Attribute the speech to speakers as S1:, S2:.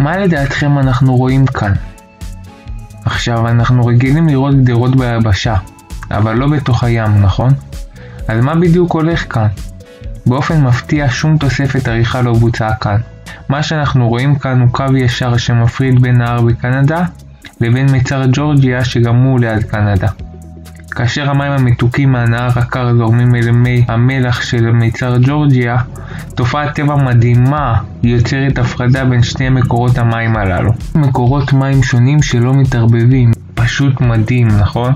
S1: מה לדעתכם אנחנו רואים כאן? עכשיו, אנחנו רגילים לראות גדרות ביבשה, אבל לא בתוך הים, נכון? אז מה בדיוק הולך כאן? באופן מפתיע שום תוספת עריכה לא בוצעה כאן. מה שאנחנו רואים כאן הוא קו ישר שמפריד בין נהר בקנדה לבין מיצר ג'ורג'יה שגם הוא ליד קנדה. כאשר המים המתוקים מהנהר הקר זורמים אל מי המלח של מיצר ג'ורג'יה, תופעת טבע מדהימה יוצרת הפרדה בין שני מקורות המים הללו. מקורות מים שונים שלא מתערבבים, פשוט מדהים, נכון?